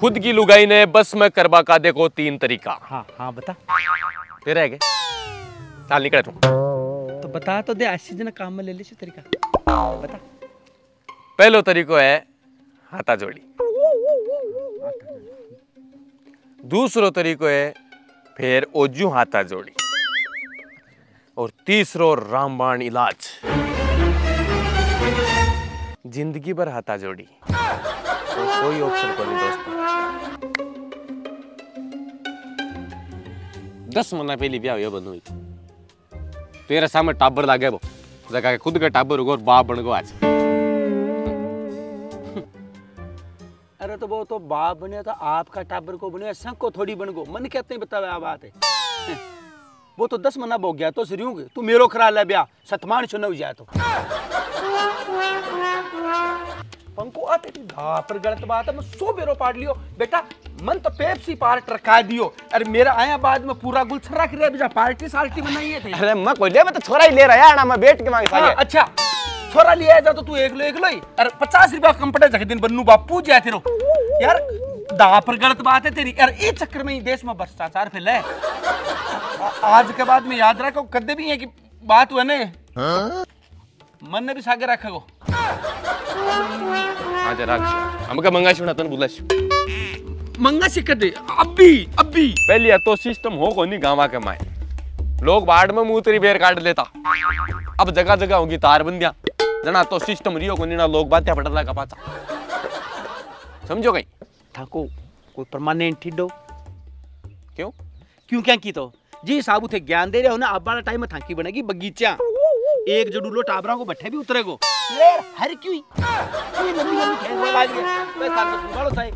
खुद की लुगाई ने बस में करवा का देखो तीन तरीका। हाँ हाँ बता। फिर है क्या चाल निकल तू। तो बता तो दे ऐसी जना काम में ले ले तरीका। बता। पहलो तरीको है हाथा जोड़ी। दूसरो तरीको है फिर ओजू हाथा जोड़ी। और तीसरो रामबाण इलाज। ज़िंदगी भर हाथा जोड़ी। तो कोई ऑप्शन को नहीं दोस्तों दस महीना पहले ब्याह हुआ हुई तेरे सामने टाबर लागे वो। जगह खुद का टाबर होगा और बाप बन गो आज। अरे तो वो तो बाप बने तो आपका टाबर को बने संग को थोड़ी बन गो। मन कहते हैं बतावे आ बात है? वो तो दस मना बोग गया तो सरियों तू मेरो खरा ले ब्याह। सतमान सुनव जाए तो। पंको आते थी धा पर गलत बात है मैं सो बेरो पाड़ लियो। बेटा मन तो पेप्सी पार्ट रखा दियो। अरे मेरा आया बाद में पूरा गुलछरा कर बिजा पार्टी साल्टी बनाई थे अरे मैं कोई ले मैं तो छोरा ही ले रहा है ना मैं बैठ के मांगे हाँ, साले अच्छा। छोरा लिया जा तो तू एक लो एक लो ही। अरे पचास रुपया कम पड़े जगह दिन बन्नू बापू जाए तेरो। यार दा पर गलत बात है तेरी। यार इस चक्कर में ही देश में भ्रष्टाचार फैला है। आज के बाद में याद रखो कदे भी है कि बात हुआ ने मन ने भी सागे रखा को जरा हमका मंगा छुना तन बुलाश मंगा अभी अभी पहले तो सिस्टम हो को नहीं गांवा के माए लोग बाढ़ में मुँह तेरी बेर काट लेता। अब जगह जगह होगी तार बंदियाँ। जना तो सिस्टम रियो को ना लोग बातें पटला का पाचा। समझो कहीं? थाको कोई परमानेंट ठिडो क्यों? क्यों क्या की तो? जी साबू थे ज्ञान दे रहे हो ना अब वाला टाइम में थाकी बनेगी बगीचा। एक जडूलो टाबरा को बट्ठे भी उतरेगो। यार हर क्यों ही? ये लंबी लंबी खेल में लाग गया मैं थार तो संभालो थाए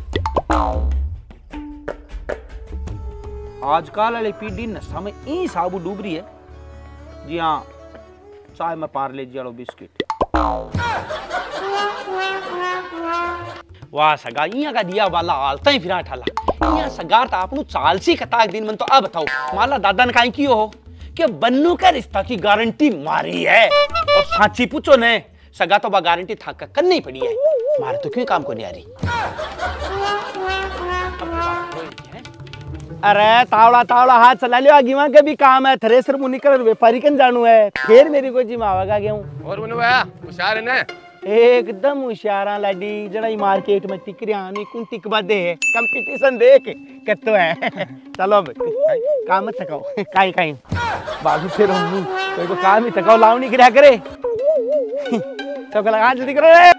आजकल वाली पीढ़ी नशा में ई साबू डूब रही है। जी हाँ चाय में पार्ले जी वालो बिस्किट। वाह सगा इया का दिया वाला हालता ही फिरा ठाला। इया सगार ता आपनु चाल सी कता दिन मन तो अब बताओ माला दादा ने काई कियो हो? कि बन्नू का रिश्ता की गारंटी मारी है। और साची पूछो ने, सगा तो बा गारंटी था का करनी पड़ी है। मारे तो क्यों काम को नहीं आ रही? अरे, तावड़ा तावड़ा, हाथ चला लियो, आगे के भी काम है। थ्रेसर मुनि कर व्यापारी कन जानू है। फिर मेरी को कोई जिमावागा गेहूँ और बोलो भैया होशियार है ना? एकदम होशियारा लाडी ही मार्केट में टिक रहा नहीं कौन टिक दे कंपटीशन देख कतो है। चलो अब काम थकाओ। काई काई। बाबू फिर रहूँ, कोई को काम ही थकाओ लावनी करया करे। तो लगा जल्दी करो रे